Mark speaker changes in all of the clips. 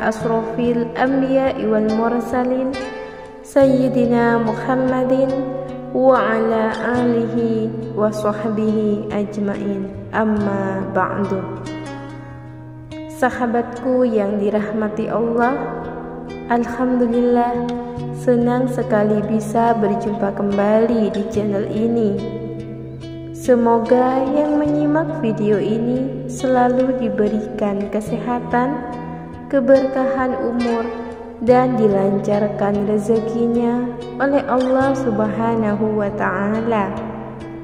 Speaker 1: Asrofil anbiya'i wal mursalin Sayyidina Muhammadin wa ala alihi wa sahbihi ajmain amma ba'du Sahabatku yang dirahmati Allah Alhamdulillah Senang sekali bisa berjumpa kembali di channel ini. Semoga yang menyimak video ini selalu diberikan kesehatan, keberkahan umur, dan dilancarkan rezekinya oleh Allah Subhanahu wa Ta'ala.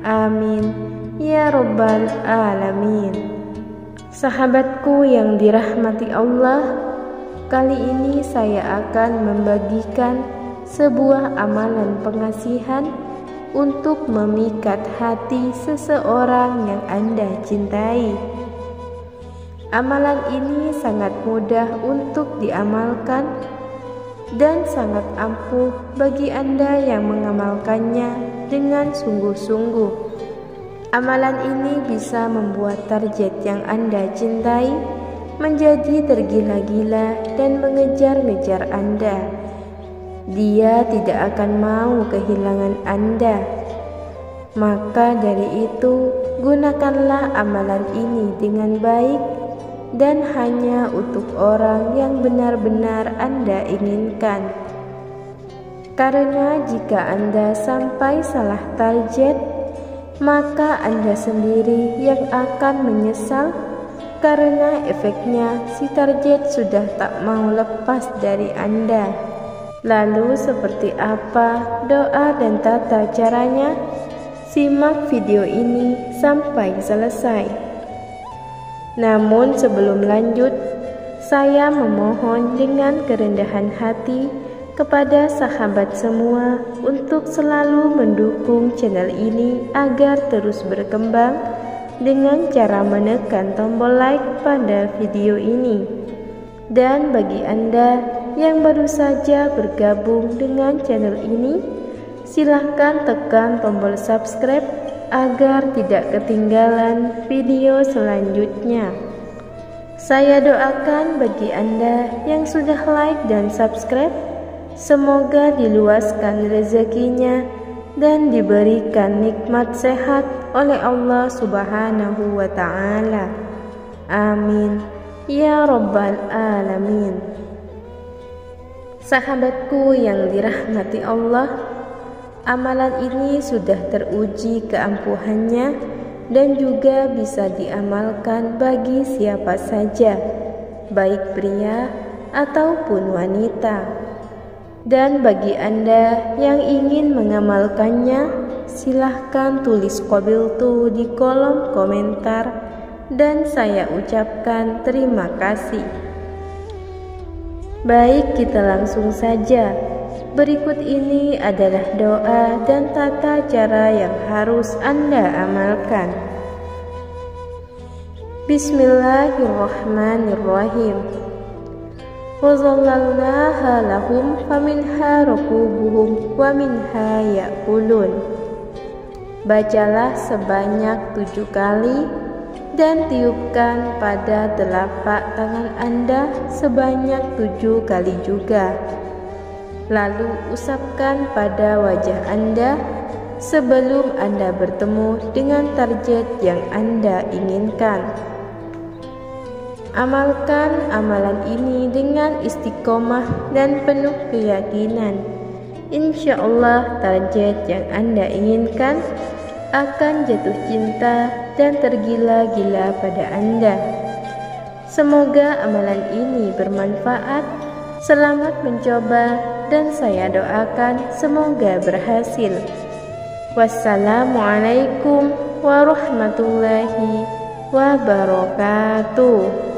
Speaker 1: Amin ya Rabbal 'Alamin. Sahabatku yang dirahmati Allah, kali ini saya akan membagikan sebuah amalan pengasihan untuk memikat hati seseorang yang Anda cintai. Amalan ini sangat mudah untuk diamalkan dan sangat ampuh bagi Anda yang mengamalkannya dengan sungguh-sungguh. Amalan ini bisa membuat target yang Anda cintai menjadi tergila-gila dan mengejar-ngejar Anda. Dia tidak akan mau kehilangan Anda. Maka dari itu, gunakanlah amalan ini dengan baik dan hanya untuk orang yang benar-benar Anda inginkan. Karena jika Anda sampai salah target, maka Anda sendiri yang akan menyesal karena efeknya si target sudah tak mau lepas dari Anda. Lalu seperti apa doa dan tata caranya? Simak video ini sampai selesai. Namun sebelum lanjut, saya memohon dengan kerendahan hati kepada sahabat semua untuk selalu mendukung channel ini agar terus berkembang dengan cara menekan tombol like pada video ini. Dan bagi Anda yang baru saja bergabung dengan channel ini, silahkan tekan tombol subscribe agar tidak ketinggalan video selanjutnya. Saya doakan bagi Anda yang sudah like dan subscribe, semoga diluaskan rezekinya dan diberikan nikmat sehat oleh Allah Subhanahu wa Ta'ala. Amin ya Rabbal 'Alamin. Sahabatku yang dirahmati Allah, amalan ini sudah teruji keampuhannya dan juga bisa diamalkan bagi siapa saja, baik pria ataupun wanita. Dan bagi Anda yang ingin mengamalkannya, silahkan tulis kobil tu di kolom komentar dan saya ucapkan terima kasih. Baik, kita langsung saja. Berikut ini adalah doa dan tata cara yang harus Anda amalkan. Bismillahirrahmanirrahim. Wazallalnaha lahum faminha rakubuhum wa minha ya'kulun. Bacalah sebanyak tujuh kali dan tiupkan pada telapak tangan Anda sebanyak tujuh kali juga. Lalu usapkan pada wajah Anda sebelum Anda bertemu dengan target yang Anda inginkan. Amalkan amalan ini dengan istiqomah dan penuh keyakinan. Insya Allah target yang Anda inginkan akan jatuh cinta dan tergila-gila pada Anda. Semoga amalan ini bermanfaat. Selamat mencoba dan saya doakan semoga berhasil. Wassalamualaikum warahmatullahi wabarakatuh.